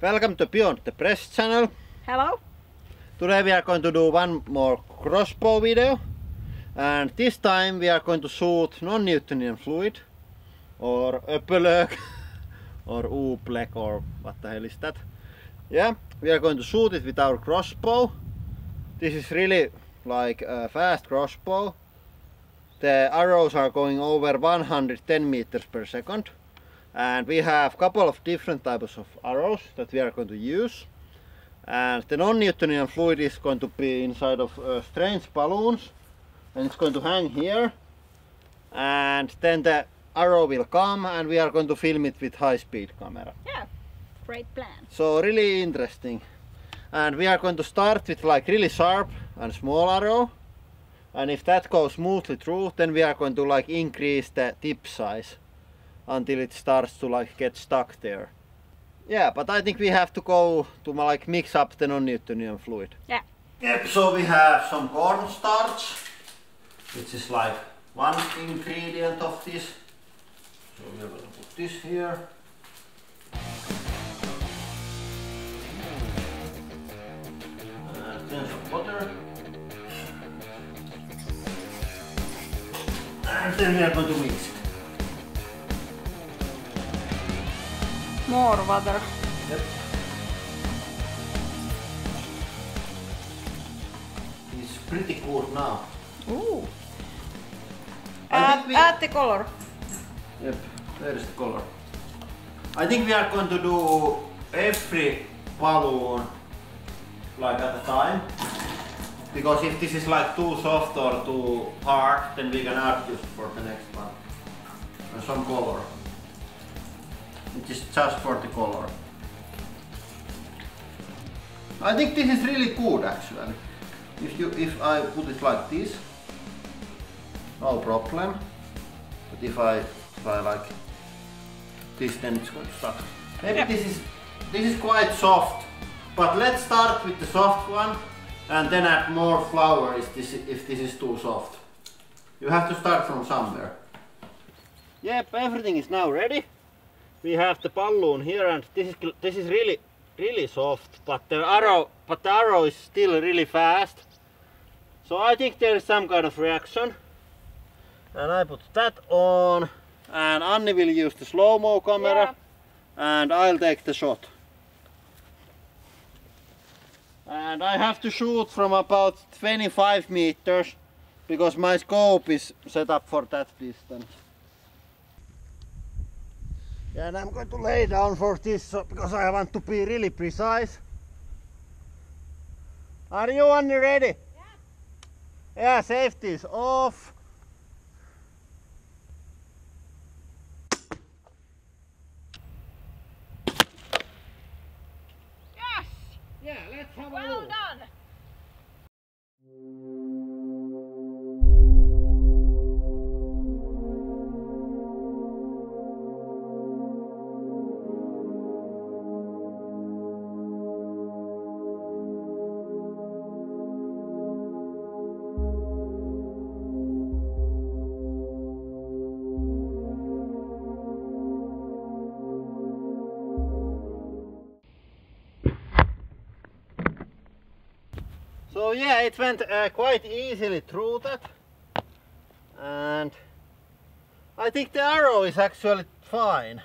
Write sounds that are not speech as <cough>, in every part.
Welcome to Beyond the Press channel. Hello. Today we are going to do one more crossbow video and this time we are going to shoot non-Newtonian fluid or öpölök <laughs> or oobleck or what the hell is that. Yeah, we are going to shoot it with our crossbow. This is really like a fast crossbow. The arrows are going over 110 meters per second and we have a couple of different types of arrows that we are going to use. And the non-Newtonian fluid is going to be inside of uh, strange balloons. And it's going to hang here. And then the arrow will come and we are going to film it with high speed camera. Yeah. Great plan. so really interesting. And we are going to start with like really sharp and small arrow. And if that goes smoothly through then we are going to like increase the tip size until it starts to like get stuck there. Yeah but I think we have to go to like mix up the non-Newtonian fluid. Yeah. Yep, so we have some cornstarch which is like one ingredient of this. So we are going to put this here. And then some butter and then we are going to mix More water. Yep. It's pretty good now. Ooh. Add, we- add the color. Yep, there is the color. I think we are going to do every balloon like at a time. Because if this is like too soft or too hard, then we can add this for the next one. And some color. It is just for the color. I think this is really good actually. If you if I put it like this, no problem. But if I try like this, then it's going to stuck. Maybe Yeah. this is this is quite soft. But let's start with the soft one and then add more flour if this if this is too soft. You have to start from somewhere. Yep, everything is now ready. We have the balloon here and this is this is really really soft, but the arrow but the arrow is still really fast. So I think there is some kind of reaction. And I put that on. And Anni will use the slow-mo camera. And I'll take the shot. And I have to shoot from about 25 meters because my scope is set up for that distance. And I'm going to lay down for this so, because I want to be really precise. Are you Anni ready? Yeah. Yeah, safety is off. So yeah, it went uh, quite easily through that. And I think the arrow is actually fine.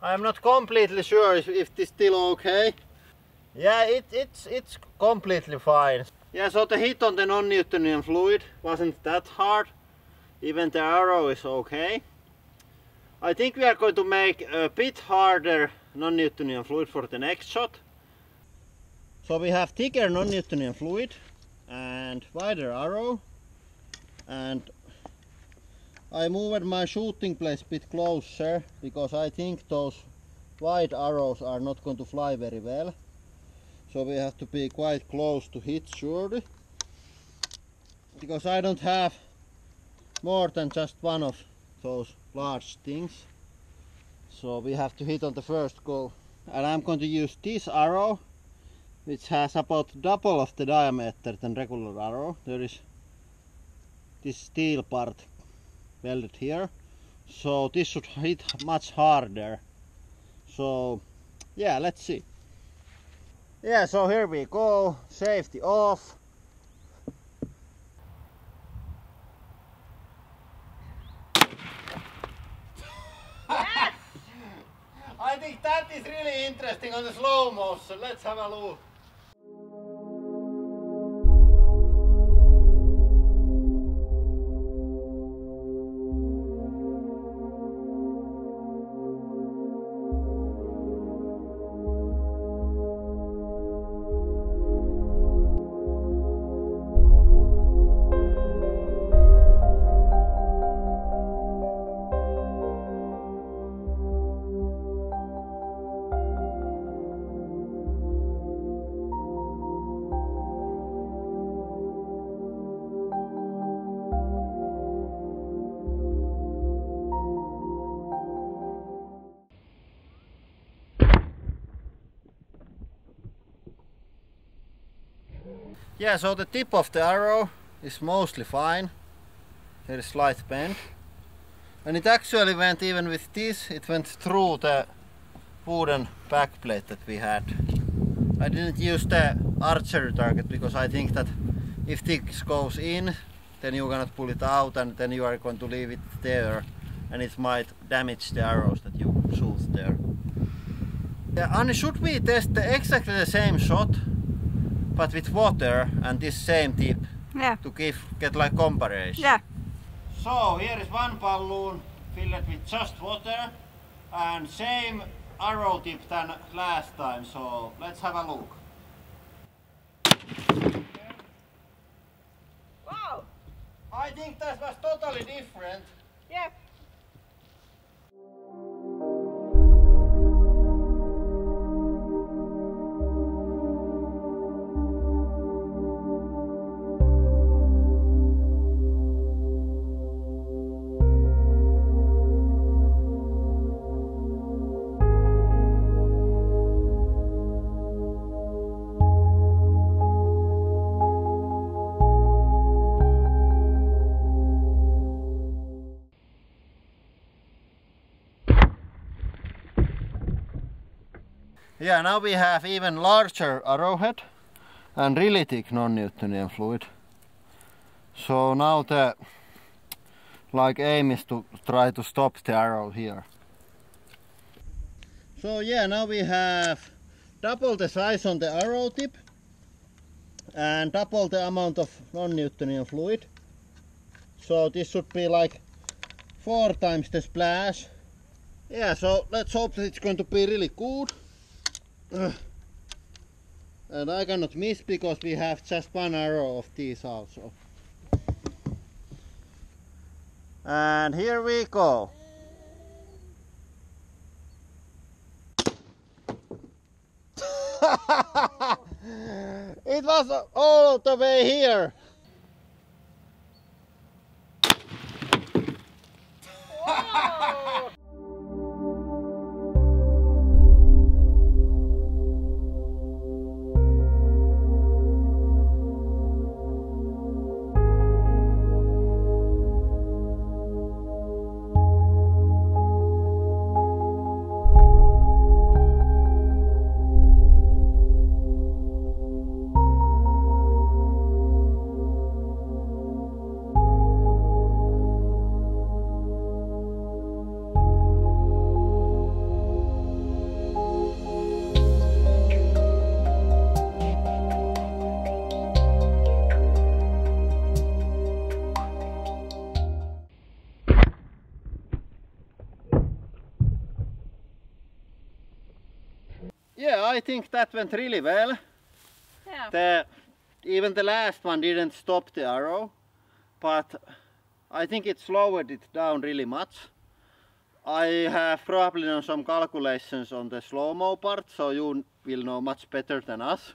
I'm not completely sure if, if this still okay. Yeah, it, it's, it's completely fine. Yeah, so the hit on the non-Newtonian fluid wasn't that hard. Even the arrow is okay. I think we are going to make a bit harder non-Newtonian fluid for the next shot. So we have thicker non-Newtonian fluid and wider arrow and I moved my shooting place a bit closer because I think those wide arrows are not going to fly very well. So we have to be quite close to hit surely. Because I don't have more than just one of those large things. So we have to hit on the first go. And I'm going to use this arrow which has about double of the diameter than regular arrow. There is this steel part welded here. So this should hit much harder. So Yeah, let's see. Yeah, so here we go. Safety off. I think that is really interesting on the slow motion. Let's have a look. Yeah, so the tip of the arrow is mostly fine. There is slight bend. And it actually went even with this, it went through the wooden backplate that we had. I didn't use the archery target because I think that if this goes in, then you cannot pull it out and then you are going to leave it there and it might damage the arrows that you shoot there. Yeah, and should we test the, exactly the same shot but with water and this same tip Yeah. to give get like comparison. Yeah. So here is one balloon filled with just water and same arrow tip than last time. So let's have a look. Wow. I think that was totally different. Yeah. Yeah, now we have even larger arrowhead and really thick non-Newtonian fluid. So now the like aim is to try to stop the arrow here. So yeah, now we have double the size on the arrow tip and double the amount of non-Newtonian fluid. So this should be like four times the splash. Yeah, so let's hope that it's going to be really good. And I cannot miss because we have just one arrow of these also. And here we go. <laughs> it was all the way here. Yeah, I think that went really well. Yeah. The even the last one didn't stop the arrow, but I think it slowed it down really much. I have probably done some calculations on the slow-mo part, so you will know much better than us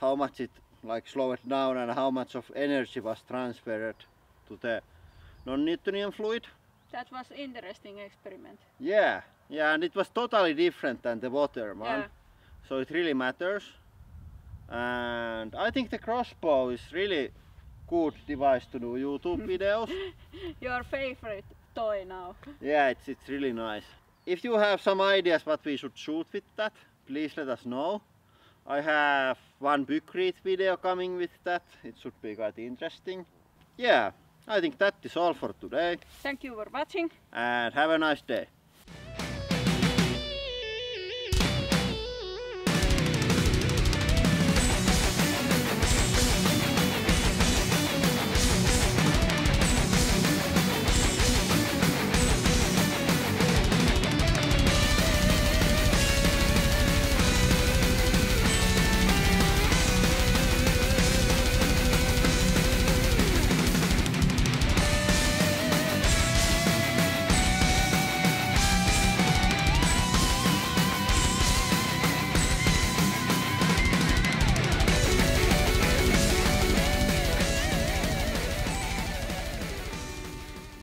how much it like slowed down and how much of energy was transferred to the non-Newtonian fluid. That was interesting experiment. Yeah, yeah, and it was totally different than the water one. Yeah. So it really matters. And I think the crossbow is really good device to do YouTube <laughs> videos. Your favorite toy now. yeah, it's, it's really nice. If you have some ideas what we should shoot with that, please let us know. I have one Bygrid video coming with that. It should be quite interesting. Yeah, I think that is all for today Thank you for watching. and have a nice day.